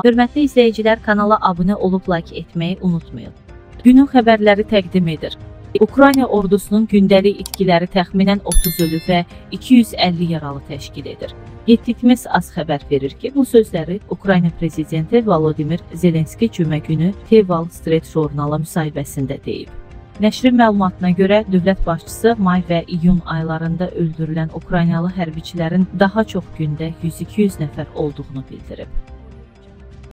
Hörmətli izləyicilər, kanala abunə olub like etməyi unutmayın. Günün xəbərləri təqdim edir. Ukrayna ordusunun gündəlik itkiləri təxminən 30 ölü və 250 yaralı təşkil edir. Getdikimiz az xəbər verir ki, bu sözləri Ukrayna prezidenti Volodimir Zelenski cümə günü Teval Street jurnala müsahibəsində deyib. Nəşrin məlumatına görə dövlət başçısı may və iyun aylarında öldürülən Ukraynalı hərbiçilərin daha çox gündə 100-200 nəfər olduğunu bildirib.